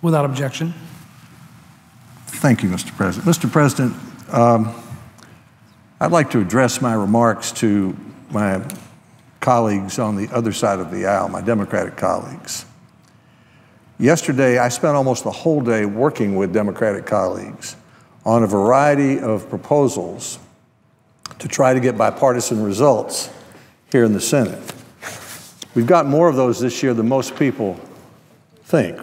Without objection. Thank you, Mr. President. Mr. President, um, I'd like to address my remarks to my colleagues on the other side of the aisle, my Democratic colleagues. Yesterday, I spent almost the whole day working with Democratic colleagues on a variety of proposals to try to get bipartisan results here in the Senate. We've got more of those this year than most people think,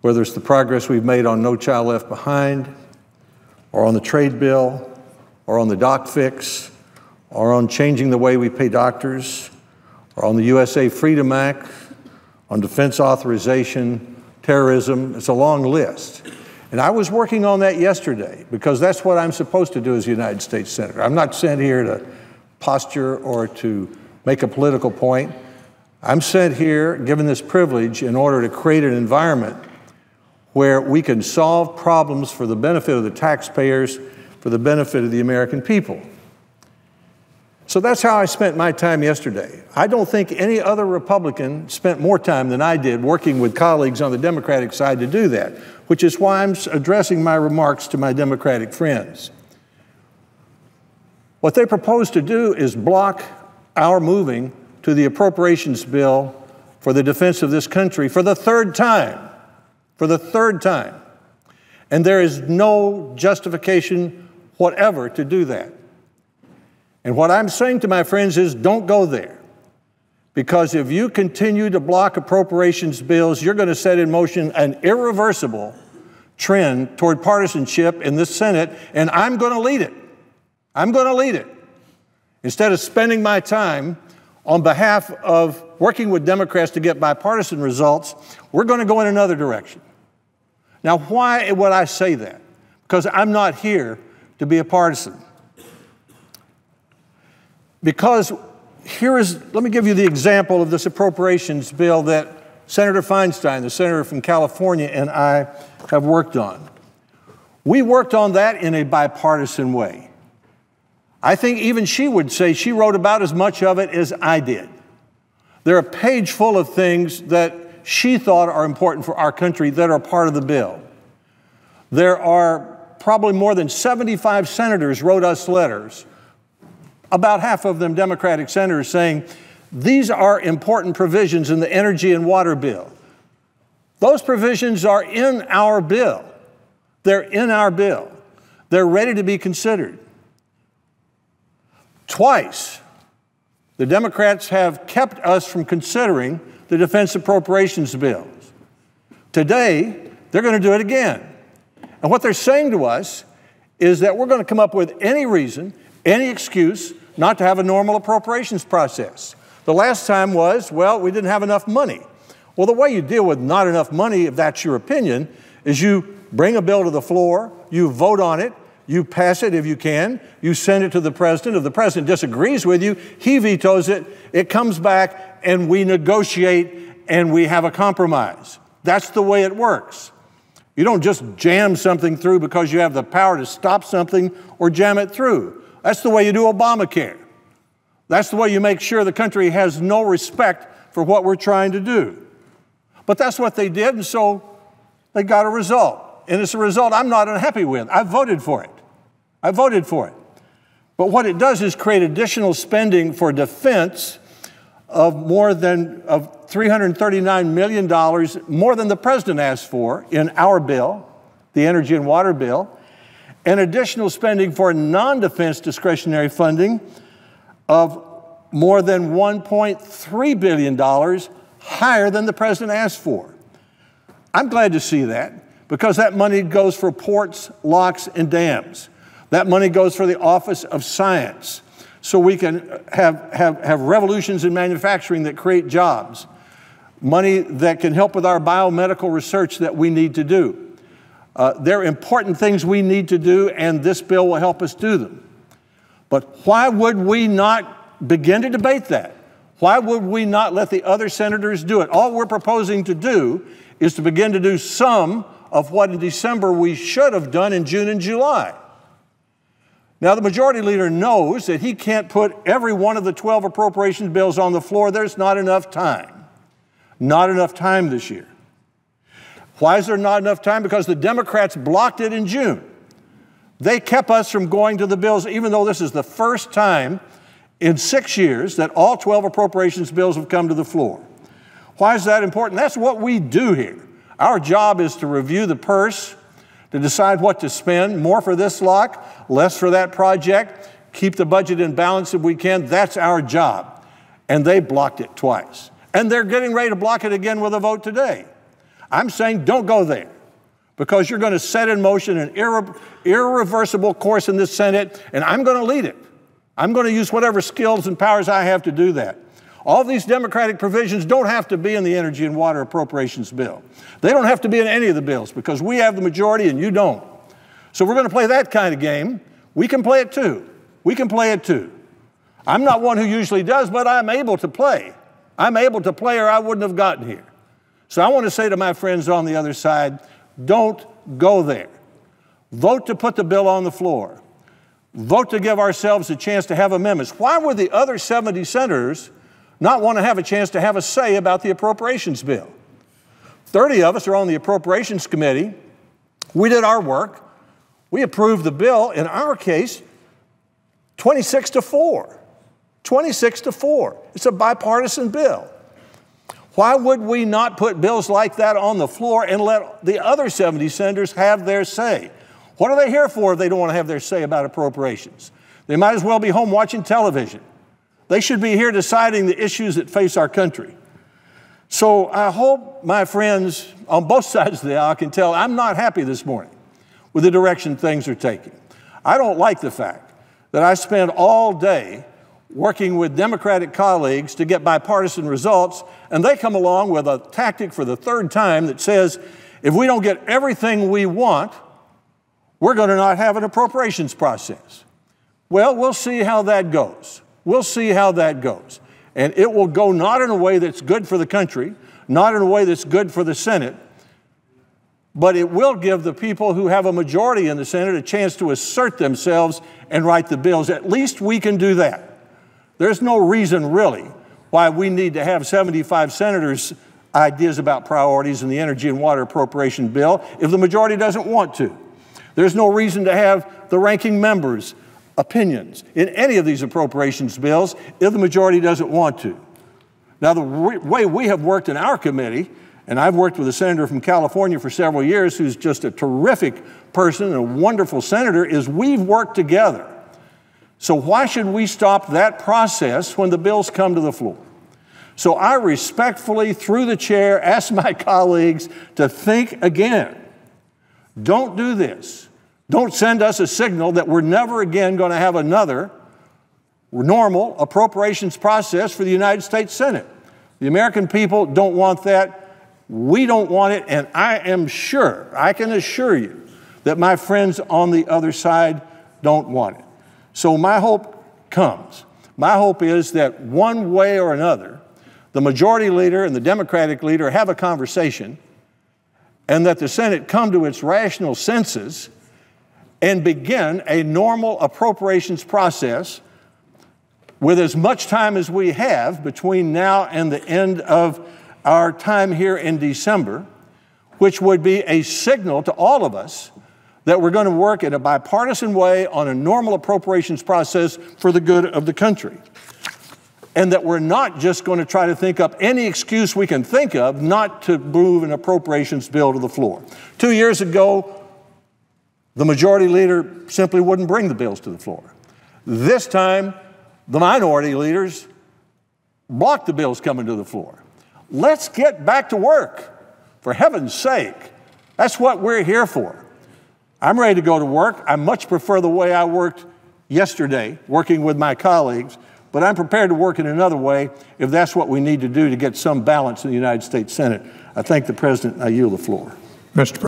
whether it's the progress we've made on No Child Left Behind, or on the trade bill, or on the doc fix, or on changing the way we pay doctors, or on the USA Freedom Act, on defense authorization, terrorism. It's a long list. And I was working on that yesterday because that's what I'm supposed to do as a United States Senator. I'm not sent here to posture or to make a political point. I'm sent here, given this privilege, in order to create an environment where we can solve problems for the benefit of the taxpayers, for the benefit of the American people. So that's how I spent my time yesterday. I don't think any other Republican spent more time than I did working with colleagues on the Democratic side to do that, which is why I'm addressing my remarks to my Democratic friends. What they propose to do is block our moving to the appropriations bill for the defense of this country for the third time. For the third time. And there is no justification whatever to do that. And what I'm saying to my friends is don't go there. Because if you continue to block appropriations bills, you're going to set in motion an irreversible trend toward partisanship in this Senate, and I'm going to lead it. I'm going to lead it. Instead of spending my time on behalf of working with Democrats to get bipartisan results, we're going to go in another direction. Now, why would I say that? Because I'm not here to be a partisan. Because here is, let me give you the example of this appropriations bill that Senator Feinstein, the senator from California, and I have worked on. We worked on that in a bipartisan way. I think even she would say she wrote about as much of it as I did. There are a page full of things that she thought are important for our country that are part of the bill. There are probably more than 75 senators wrote us letters about half of them Democratic senators saying, these are important provisions in the energy and water bill. Those provisions are in our bill. They're in our bill. They're ready to be considered. Twice, the Democrats have kept us from considering the defense appropriations bills. Today, they're going to do it again. And what they're saying to us is that we're going to come up with any reason, any excuse not to have a normal appropriations process. The last time was, well, we didn't have enough money. Well, the way you deal with not enough money, if that's your opinion, is you bring a bill to the floor, you vote on it, you pass it if you can, you send it to the president. If the president disagrees with you, he vetoes it, it comes back, and we negotiate and we have a compromise. That's the way it works. You don't just jam something through because you have the power to stop something or jam it through. That's the way you do Obamacare. That's the way you make sure the country has no respect for what we're trying to do. But that's what they did, and so they got a result. And it's a result I'm not unhappy with. I voted for it. I voted for it. But what it does is create additional spending for defense of more than of $339 million, more than the president asked for in our bill, the energy and water bill and additional spending for non defense discretionary funding of more than $1.3 billion higher than the president asked for. I'm glad to see that because that money goes for ports, locks, and dams. That money goes for the Office of Science so we can have, have, have revolutions in manufacturing that create jobs. Money that can help with our biomedical research that we need to do. Uh, they're important things we need to do, and this bill will help us do them. But why would we not begin to debate that? Why would we not let the other senators do it? All we're proposing to do is to begin to do some of what in December we should have done in June and July. Now, the majority leader knows that he can't put every one of the 12 appropriations bills on the floor. There's not enough time. Not enough time this year. Why is there not enough time? Because the Democrats blocked it in June. They kept us from going to the bills, even though this is the first time in six years that all 12 appropriations bills have come to the floor. Why is that important? That's what we do here. Our job is to review the purse, to decide what to spend, more for this lock, less for that project, keep the budget in balance if we can. That's our job. And they blocked it twice. And they're getting ready to block it again with a vote today. I'm saying don't go there because you're going to set in motion an irre- irreversible course in this Senate, and I'm going to lead it. I'm going to use whatever skills and powers I have to do that. All these Democratic provisions don't have to be in the Energy and Water Appropriations Bill. They don't have to be in any of the bills because we have the majority and you don't. So we're going to play that kind of game. We can play it too. We can play it too. I'm not one who usually does, but I'm able to play. I'm able to play or I wouldn't have gotten here. So I want to say to my friends on the other side don't go there. Vote to put the bill on the floor. Vote to give ourselves a chance to have amendments. Why would the other 70 senators not want to have a chance to have a say about the appropriations bill? 30 of us are on the appropriations committee. We did our work. We approved the bill, in our case, 26 to 4. 26 to 4. It's a bipartisan bill. Why would we not put bills like that on the floor and let the other 70 senators have their say? What are they here for if they don't want to have their say about appropriations? They might as well be home watching television. They should be here deciding the issues that face our country. So I hope my friends on both sides of the aisle can tell I'm not happy this morning with the direction things are taking. I don't like the fact that I spent all day working with Democratic colleagues to get bipartisan results, and they come along with a tactic for the third time that says if we don't get everything we want, we're going to not have an appropriations process. Well, we'll see how that goes. We'll see how that goes. And it will go not in a way that's good for the country, not in a way that's good for the Senate, but it will give the people who have a majority in the Senate a chance to assert themselves and write the bills. At least we can do that. There's no reason really why we need to have 75 senators' ideas about priorities in the energy and water appropriation bill if the majority doesn't want to. There's no reason to have the ranking members' opinions in any of these appropriations bills if the majority doesn't want to. Now, the way we have worked in our committee, and I've worked with a senator from California for several years who's just a terrific person and a wonderful senator, is we've worked together so, why should we stop that process when the bills come to the floor? So, I respectfully, through the chair, ask my colleagues to think again. Don't do this. Don't send us a signal that we're never again going to have another normal appropriations process for the United States Senate. The American people don't want that. We don't want it, and I am sure, I can assure you, that my friends on the other side don't want it. So my hope comes. My hope is that one way or another, the majority leader and the Democratic leader have a conversation and that the Senate come to its rational senses and begin a normal appropriations process with as much time as we have between now and the end of our time here in December, which would be a signal to all of us that we're going to work in a bipartisan way on a normal appropriations process for the good of the country. And that we're not just going to try to think up any excuse we can think of not to move an appropriations bill to the floor. Two years ago, the majority leader simply wouldn't bring the bills to the floor. This time, the minority leaders blocked the bills coming to the floor. Let's get back to work, for heaven's sake. That's what we're here for. I'm ready to go to work. I much prefer the way I worked yesterday, working with my colleagues, but I'm prepared to work in another way if that's what we need to do to get some balance in the United States Senate. I thank the President. I yield the floor. Mr.